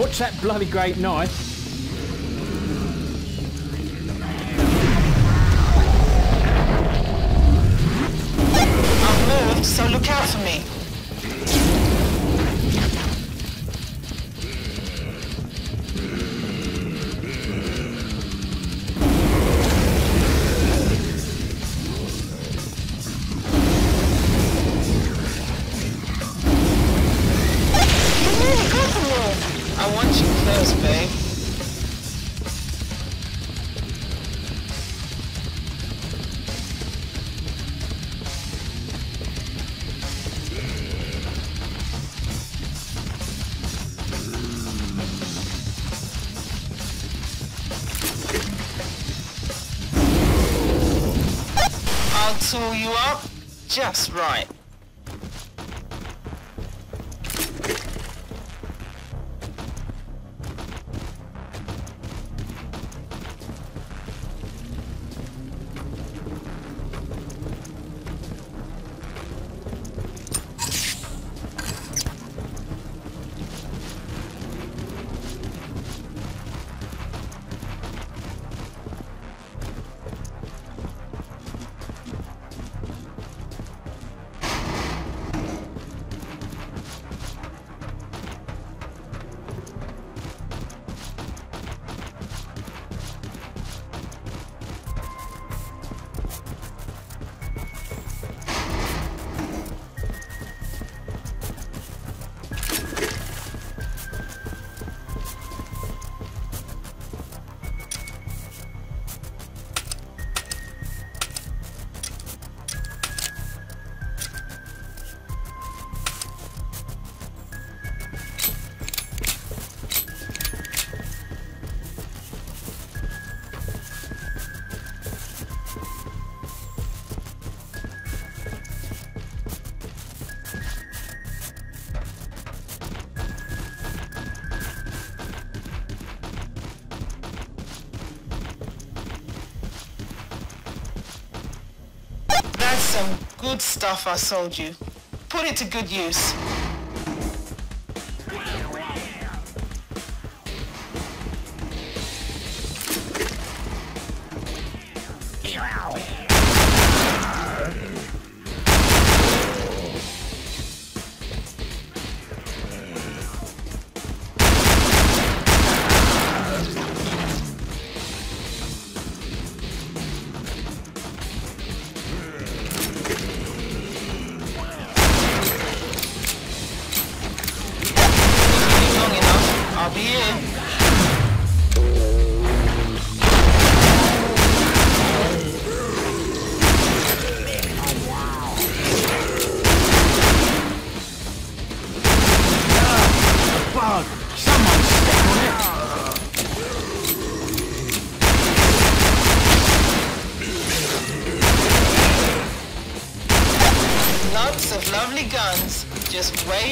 Watch that bloody great knife. Close, babe. I'll tool you up just right. Some good stuff I sold you. Put it to good use.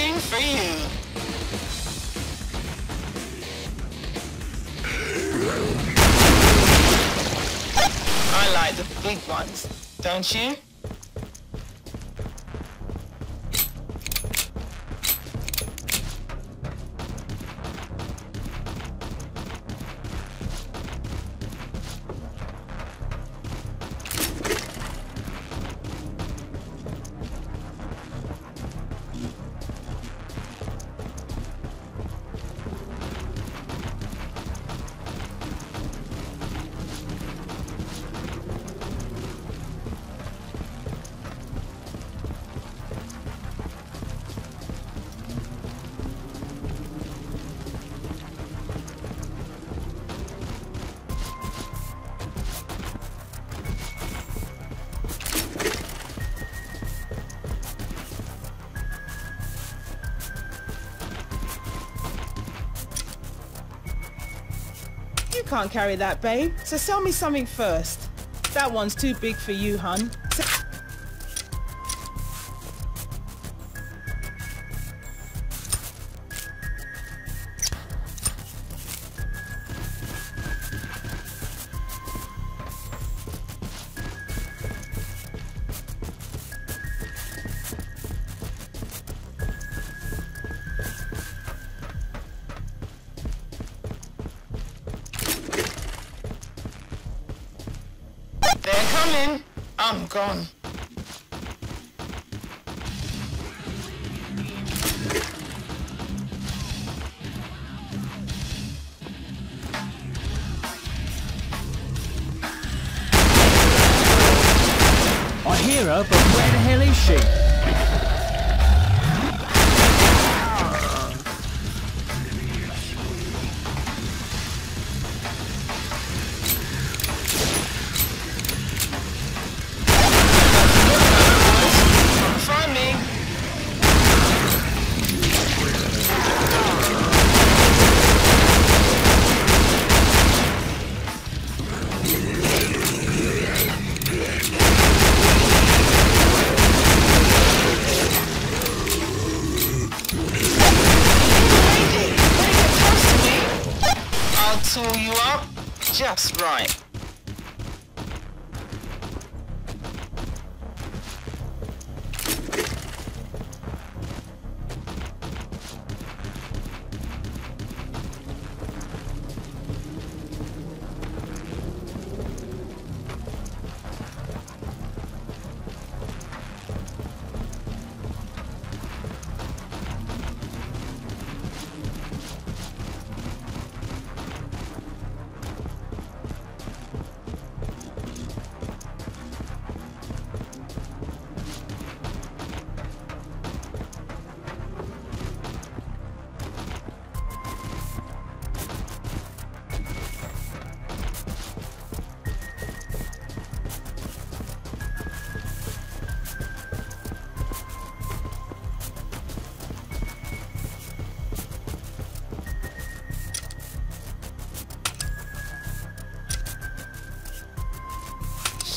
Waiting for you. I like the big ones, don't you? Can't carry that, babe. So sell me something first. That one's too big for you, hun. S- coming. I'm gone. I hear her, but where the hell is she? I'll tool you up just right.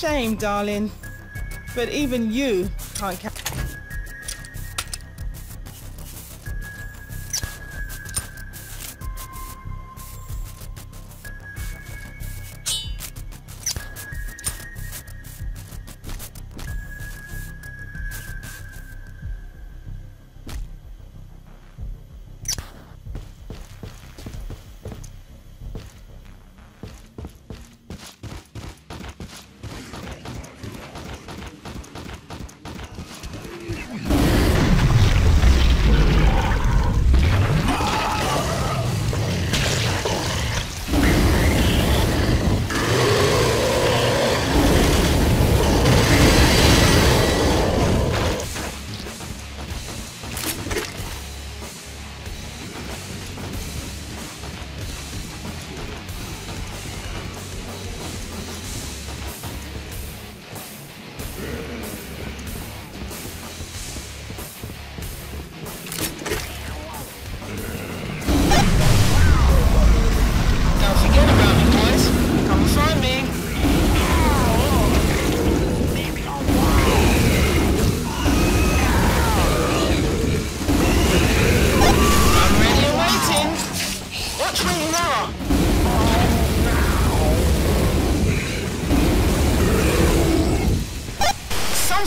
Shame, darling. But even you can't carry.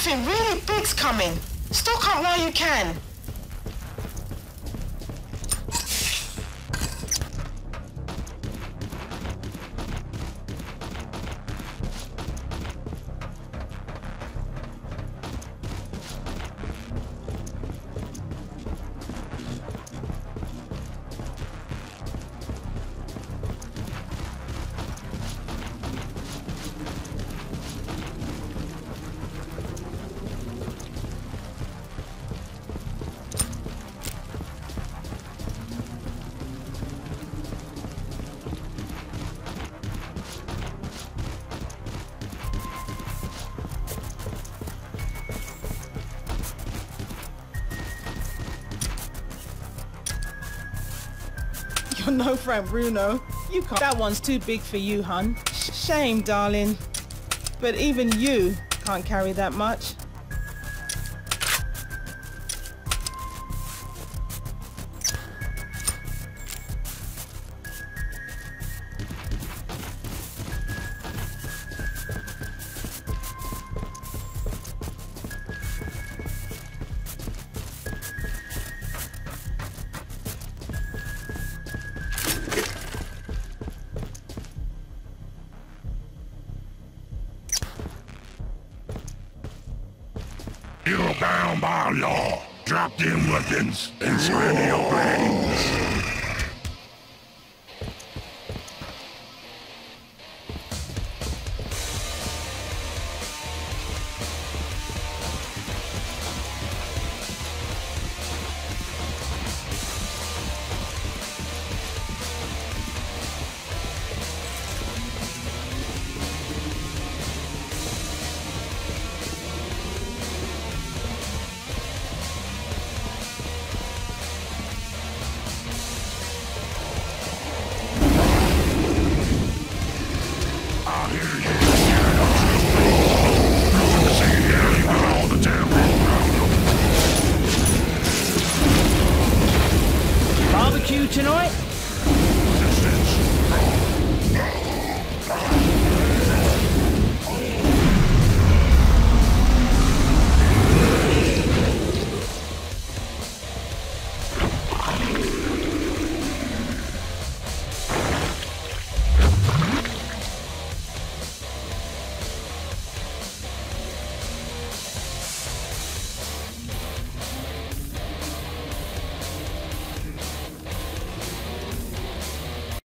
Something really big's coming. Stock up while you can. You're no Frank Bruno. You can't. That one's too big for you, hun. Sh- Shame, darling. But even you can't carry that much. You're bound by law. Drop them weapons and surrender your brains.